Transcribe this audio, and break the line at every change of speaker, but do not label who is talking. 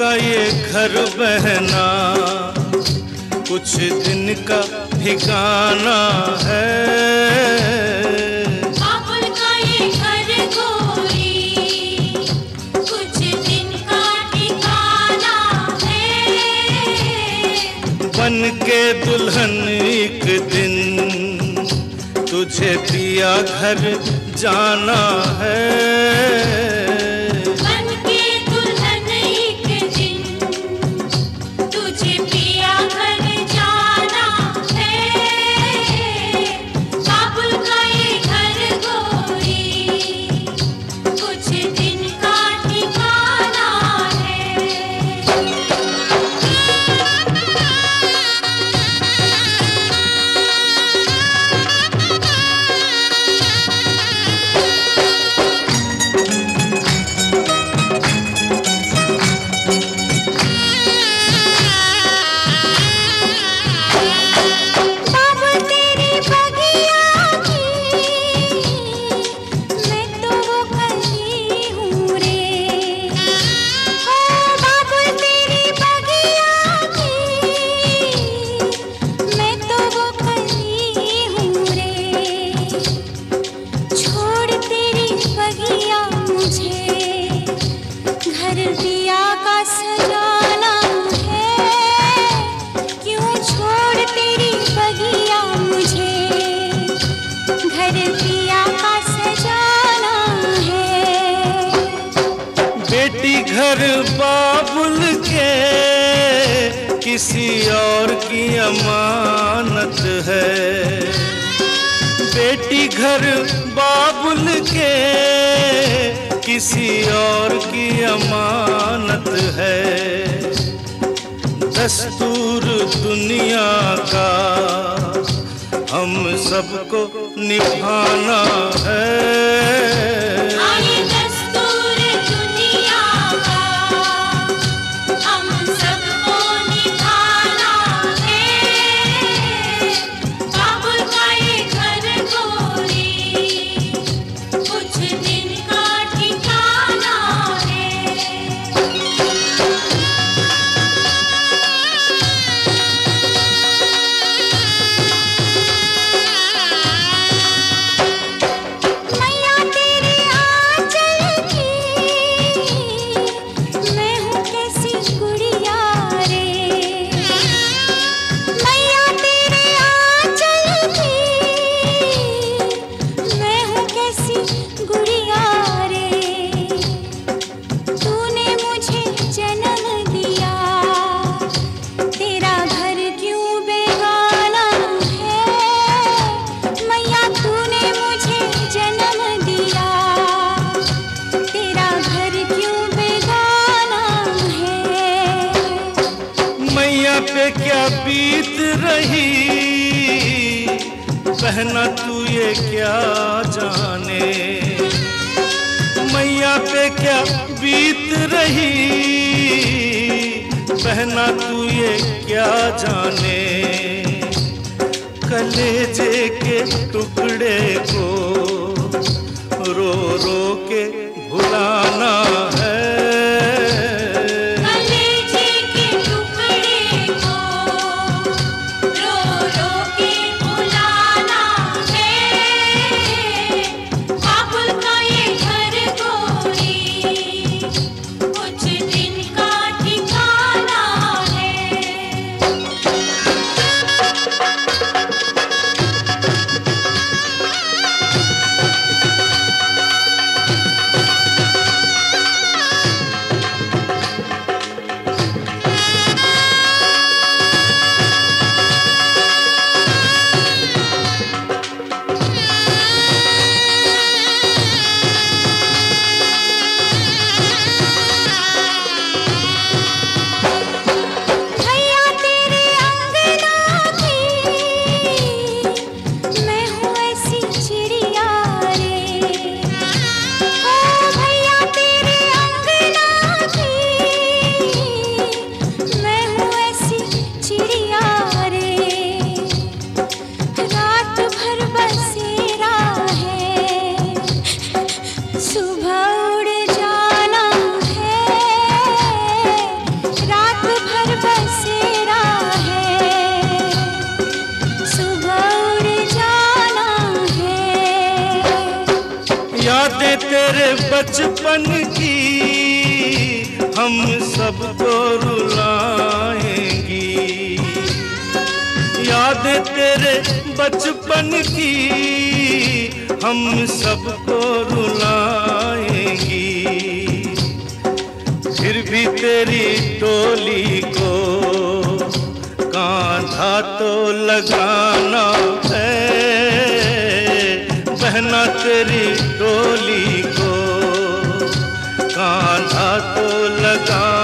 का ये घर बहना। कुछ दिन का ठिकाना है।
बाबुल का ये घर गोरी कुछ दिन का ठिकाना
बन के दुल्हन एक दिन तुझे पिया घर जाना है।
है। क्यों छोड़ मुझे? घर है।
बेटी घर बाबुल के किसी और की अमानत है। बेटी घर बाबुल के किसी और की अमानत है। दस्तूर दुनिया का हम सबको निभाना है। बहना तू ये क्या जाने? मैया पे क्या बीत रही? बहना तू ये क्या जाने? कलेजे के टुकड़े को रो रो के भुलाना
बचपन की हम सब सबको रुलाएँगी। याद तेरे बचपन की हम सब सबको रुलाएँगी। फिर भी तेरी टोली को कांधा तो लगाना है। बहना तेरी टोली को कांधा तो लगाना